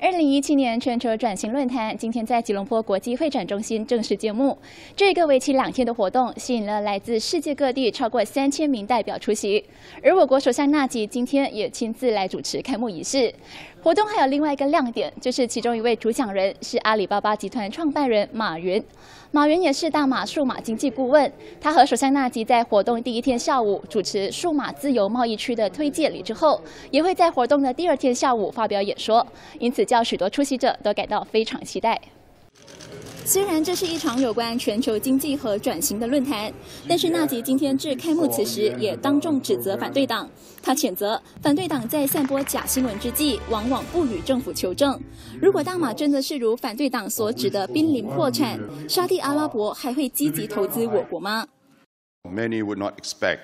二零一七年全球转型论坛今天在吉隆坡国际会展中心正式揭幕。这个为期两天的活动吸引了来自世界各地超过三千名代表出席，而我国首相纳吉今天也亲自来主持开幕仪式。活动还有另外一个亮点，就是其中一位主讲人是阿里巴巴集团创办人马云。马云也是大马数码经济顾问，他和首相纳吉在活动第一天下午主持数码自由贸易区的推介礼之后，也会在活动的第二天下午发表演说，因此叫许多出席者都感到非常期待。虽然这是一场有关全球经济和转型的论坛，但是纳吉今天致开幕词时也当众指责反对党。他谴责反对党在散播假新闻之际，往往不与政府求证。如果大马真的是如反对党所指的濒临破产，沙地阿拉伯还会积极投资我国吗？Many would not expect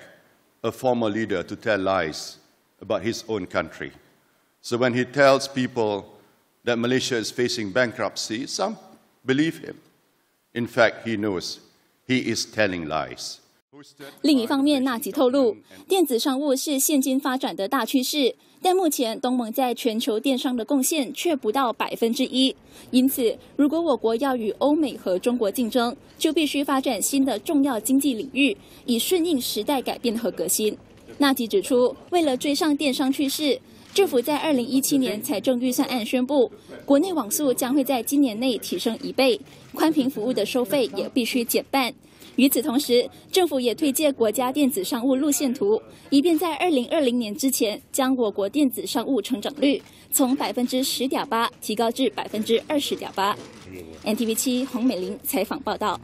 a former leader to tell lies about his own country. So when he tells people that Malaysia is facing bankruptcy, some believe him. In fact, he knows he is telling lies. 另一方面，纳吉透露，电子商务是现今发展的大趋势，但目前东盟在全球电商的贡献却不到百分之一。因此，如果我国要与欧美和中国竞争，就必须发展新的重要经济领域，以顺应时代改变和革新。纳吉指出，为了追上电商趋势。政府在二零一七年财政预算案宣布，国内网速将会在今年内提升一倍，宽频服务的收费也必须减半。与此同时，政府也推介国家电子商务路线图，以便在二零二零年之前将我国电子商务成长率从百分之十点八提高至百分之二十点八。NTV 七洪美玲采访报道。